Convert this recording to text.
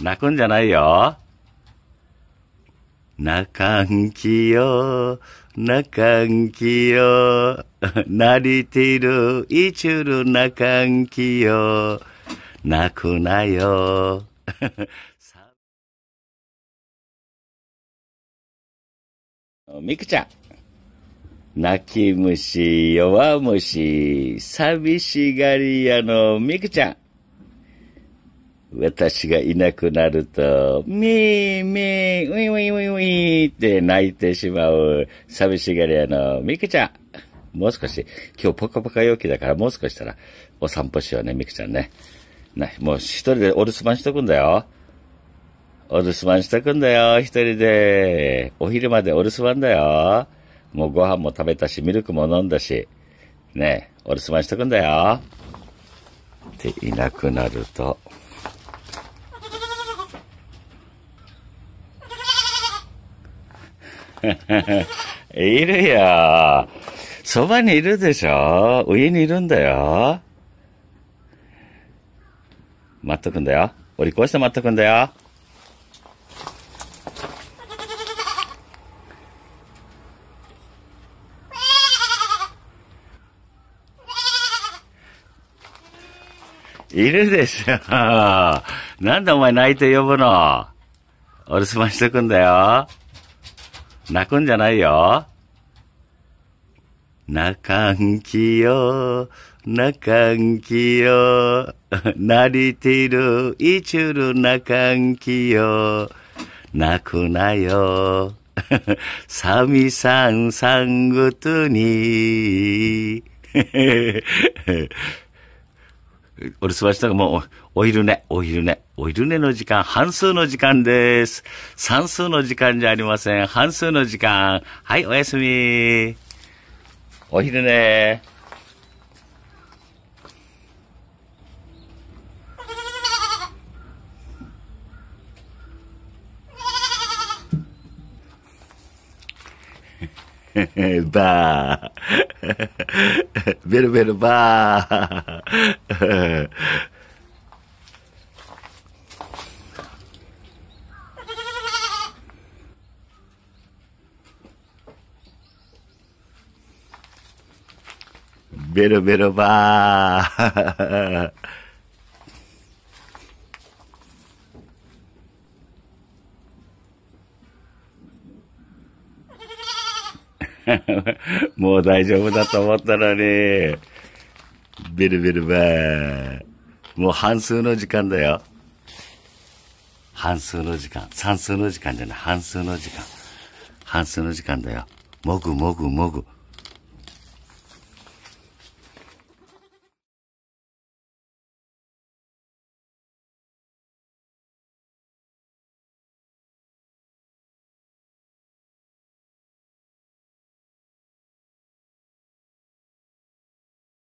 泣くんじゃないよ。泣かんきよ、泣かんきよ、なりてる、いちゅる泣かんきよ、泣くなよ。みくちゃん。泣き虫、弱虫、寂しがり屋のみくちゃん。私がいなくなると、みーみー、ウィンウィンウィンウィンって泣いてしまう寂しがり屋のみくちゃん。もう少し、今日ポカポカ陽気だからもう少したらお散歩しようね、みくちゃんね。な、もう一人でお留守番しとくんだよ。お留守番しとくんだよ、一人で。お昼までお留守番だよ。もうご飯も食べたし、ミルクも飲んだし。ねお留守番しとくんだよ。で、いなくなると。いるよ。そばにいるでしょ？上にいるんだよ。待っとくんだよ。お利口して待っとくんだよ。いるでしょ。なんでお前泣いて呼ぶの？お留守番しとくんだよ。泣くんじゃないよ。泣かんきよ、泣かんきよ、なりてる、いちゅる泣かんきよ、泣くなよ。さみさんさんごとに。お留守番したがもう、お昼寝、お昼寝、お昼寝の時間、半数の時間です。算数の時間じゃありません。半数の時間。はい、おやすみ。お昼寝。バー。ベルベルバー。ベルベルバー。もう大丈夫だと思ったのに。ビルビルベー。もう半数の時間だよ。半数の時間。算数の時間じゃない。半数の時間。半数の時間だよ。もぐもぐもぐ。